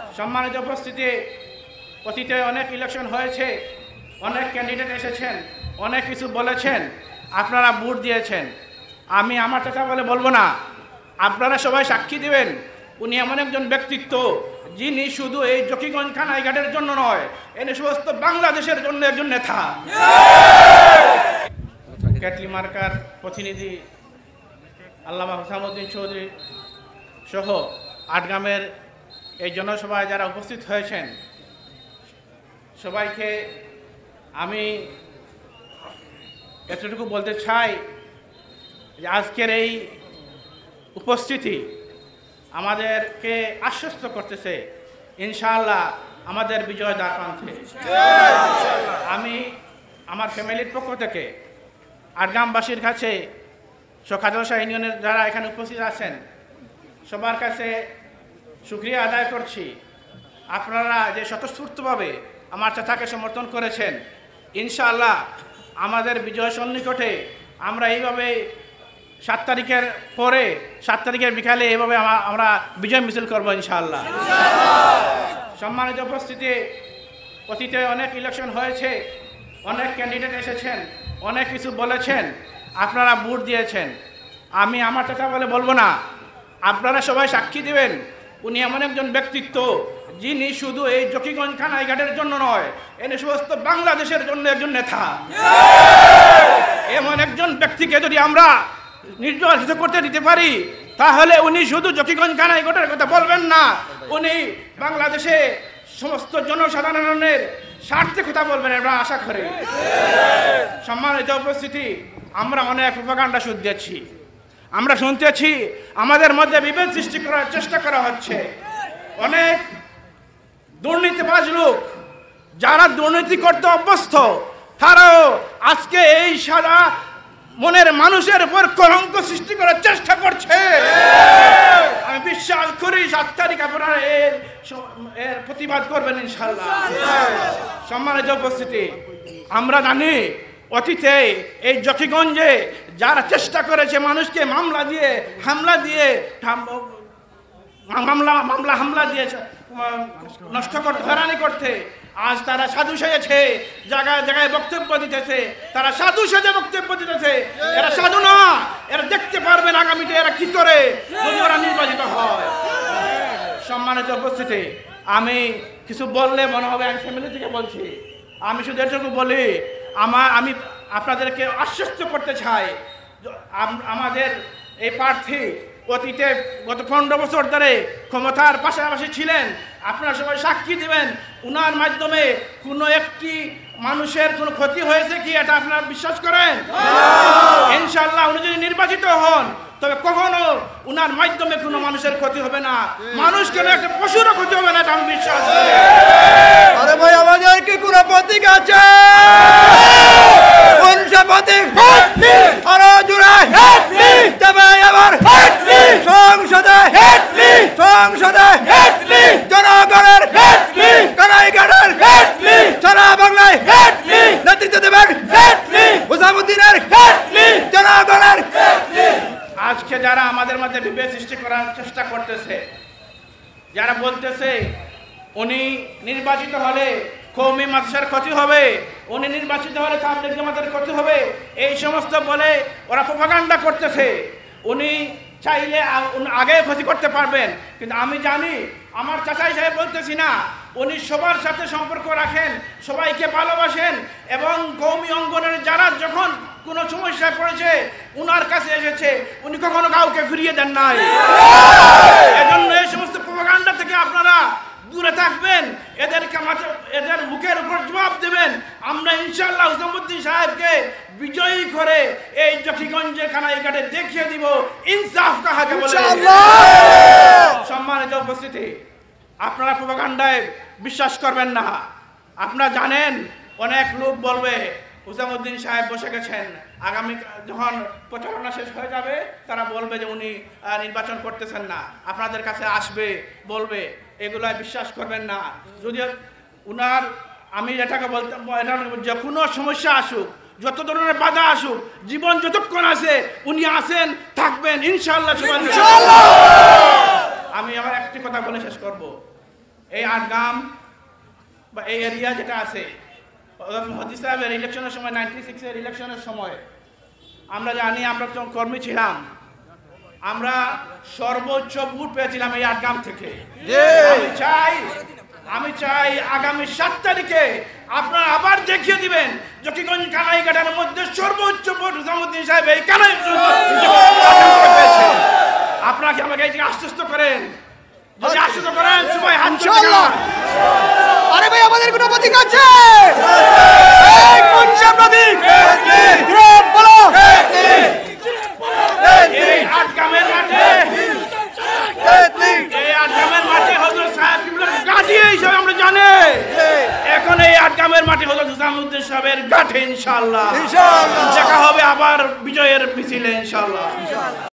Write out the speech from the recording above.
সম্মানিত উপস্থিতি, অতীতে অনেক ইলেকশন হয়েছে, অনেক ক্যান্ডিডেট এসেছেন, অনেক কিছু বলেছেন, আপনারা ভোট দিয়েছেন। আমি আমার কথা বলে বলব না, আপনারা সবাই সাক্ষী দিবেন, উনি এমন একজন ব্যক্তিত্ব, যিনি শুধু এই জকিগঞ্জ খানাইঘাটের জন্য নয়, এনে সমস্ত বাংলাদেশের জন্য একজন নেতা। ক্যাটলি মার্কার প্রতিনিধি, আল্লামা হুসামুদ্দিন চৌধুরী সহ আটগ্রামের এই জনসভায় যারা উপস্থিত হয়েছেন, সবাইকে আমি এতটুকু বলতে চাই যে আজকের এই উপস্থিতি আমাদেরকে আশ্বস্ত করতেছে, ইনশাআল্লাহ আমাদের বিজয় দ্বার প্রান্তে। আমি আমার ফ্যামিলির পক্ষ থেকে আটগ্রামবাসীর কাছে শোকাজলসা ইউনিয়নের যারা এখানে উপস্থিত আছেন, সবার কাছে শুক্রিয়া আদায় করছি। আপনারা যে স্বতঃস্ফূর্তভাবে আমার চাচাকে সমর্থন করেছেন, ইনশাআল্লাহ আমাদের বিজয় সন্নিকটে আমরা এইভাবে সাত তারিখের পরে, সাত তারিখের বিকালে এইভাবে আমরা বিজয় মিছিল করব ইনশাআল্লাহ। সম্মানিত উপস্থিতি, অতীতে অনেক ইলেকশন হয়েছে, অনেক ক্যান্ডিডেট এসেছেন, অনেক কিছু বলেছেন, আপনারা ভোট দিয়েছেন। আমি আমার কথা বলে বলব না, আপনারা সবাই সাক্ষী দিবেন উনি এমন একজন ব্যক্তিত্ব যিনি শুধু এই জকিগঞ্জ খানাইঘাটের জন্য নয়, এনে সমস্ত বাংলাদেশের জন্য একজন নেতা। এমন একজন ব্যক্তিকে যদি আমরা নির্বাচিত করতে দিতে পারি, তাহলে উনি শুধু জকিগঞ্জ খানাইঘাটের কথা বলবেন না, উনি বাংলাদেশে সমস্ত জনসাধারণের স্বার্থে কথা বলবেন আমরা আশা করি। সম্মানিত উপস্থিতি, আমরা অনেক প্রপাগান্ডা শুনতেছি আমরা শুনতেছি আমাদের মধ্যে বিভেদ সৃষ্টি করার চেষ্টা করা হচ্ছে। অনেক দুর্নীতিবাজ লোক, যারা দুর্নীতি করতে অভ্যস্ত, তারাও আজকে এই সাদা মনের মানুষের উপর কলঙ্ক সৃষ্টি করার চেষ্টা করছে। আমি বিশ্বাস করি সাত তারিখ আপনারা এর এর প্রতিবাদ করবেন ইনশাল্লাহ সম্মানিত উপস্থিতি, আমরা জানি অতীতে এই জকিগঞ্জে যারা চেষ্টা করেছে মানুষকে মামলা দিয়ে, হামলা দিয়ে মামলা মামলা, হামলা দিয়ে নষ্ট করতে, হয়রানি করতে, আজ তারা সাধু সেজেছে, জায়গায় জায়গায় বক্তব্য দিতেছে, তারা সাধু সেজে বক্তব্য দিতেছে, এরা সাধু না, এরা দেখতে পারবেন আগামীতে এরা কি করে ওরা নির্বাচিত হয়। সম্মানিত উপস্থিতি, আমি কিছু বললে মনে হবে আমি ফ্যামিলি থেকে বলছি। আমি শুধু এটুকু বলি আমার আমি আপনাদেরকে আশ্বস্ত করতে চাই। আমাদের এই প্রার্থী অতীতে গত পনেরো বছর ধরে ক্ষমতার পাশাপাশি ছিলেন। আপনারা সবাই সাক্ষী দেবেন উনার মাধ্যমে কোনো একটি মানুষের কোনো ক্ষতি হয়েছে কি এটা আপনারা বিশ্বাস করেন? ইনশাল্লাহ উনি যদি নির্বাচিত হন তবে কখনো উনার মাধ্যমে কোনো মানুষের ক্ষতি হবে না। মানুষ কেন একটা পশুরও ক্ষতি হবে না এটা আমি বিশ্বাস করি। আরে ভাই আমাদের কি কোনো প্রতীক আছে কোন সে প্রতীক আরও জুড়ে তবে আবার সংসদে সংসদে জনগণের কানাইঘাটের সারা বাংলায় নেতৃত্ব দেবেন হুসামুদ্দিনের জনগণের আজকে যারা আমাদের মধ্যে বিভেদ সৃষ্টি করার চেষ্টা করতেছে। যারা বলতেছে, উনি নির্বাচিত হলে কৌমি মাদ্রাসার ক্ষতি হবে, উনি নির্বাচিত হলে তাবলিগ জামাতের ক্ষতি হবে, এই সমস্ত বলে ওরা প্রপাগান্ডা করতেছে। উনি চাইলে আগে ক্ষতি করতে পারবেন, কিন্তু আমি জানি, আমার চাচা হিসাবে বলতেছি না, উনি সবার সাথে সম্পর্ক রাখেন, সবাইকে ভালোবাসেন, এবং কৌমি অঙ্গনের যারা যখন কোনো সমস্যায় পড়েছে উনার কাছে এসেছে উনি কখনো কাউকে ফিরিয়ে দেন নাই। এজন্য এই সমস্ত প্রপাগান্ডা থেকে আপনারা দূরে থাকবেন এদেরকে এদের মুখের উপর জবাব দেবেন। আমরা ইনশাল্লাহ হুসামুদ্দিন সাহেবকে বিজয়ী করে এই জকিগঞ্জে কানাইঘাটে দেখিয়ে দিব ইনসাফ কাহাকে বলে। সম্মানিত উপস্থিতি আপনারা প্রপাগান্ডায় বিশ্বাস করবেন না। আপনারা জানেন অনেক লোক বলবে হুসামুদ্দিন সাহেব বসে গেছেন। আগামী যখন প্রচারণা শেষ হয়ে যাবে তারা বলবে যে উনি নির্বাচন করতেছেন না। আপনাদের কাছে আসবে বলবে এগুলায় বিশ্বাস করবেন না। যদি উনার আমি এটাকে বলতে যে কোনো সমস্যা আসুক যত ধরনের বাধা আসুক জীবন যতক্ষণ আছে উনি আসেন থাকবেন ইনশাল্লাহ আমি আমার একটি কথা বলে শেষ করব। এই আটগাম বা এই এরিয়া যেটা আছে হদি সাহেবের ইলেকশনের সময় নাইনটি সিক্সের ইলেকশনের সময় আমরা জানি আমরা যখন কর্মী ছিলাম আমরা সর্বোচ্চ ভোট পেয়েছিলাম এই আটগাম থেকে। আমি চাই আমি চাই আগামী সাত তারিখে আপনারা আবার দেখিয়ে দিবেন জকিগঞ্জ কানাইঘাটার মধ্যে সর্বোচ্চ ভোট হুসামুদ্দিন সাহেব এই কানাই আপনারা কি আমাকে এই আশ্বস্ত করেন? যদি আশ্বস্ত করেন সবাই হাত আরে ভাই আমাদের কোনো প্রতীক আছে এই কোন সে প্রতীক গ্রাম বলো এই আটগামের মাঠে এই আটগামের মাঠে হজরত সাহেব কিবলার গাঠি হিসাবে আমরা জানি এখন এই আটগামের মাঠে হজরত হুসামুদ্দিন সাহেবের গাঠে ইনশাল্লাহ। দেখা হবে আবার বিজয়ের মিছিলে ইনশাআল্লাহ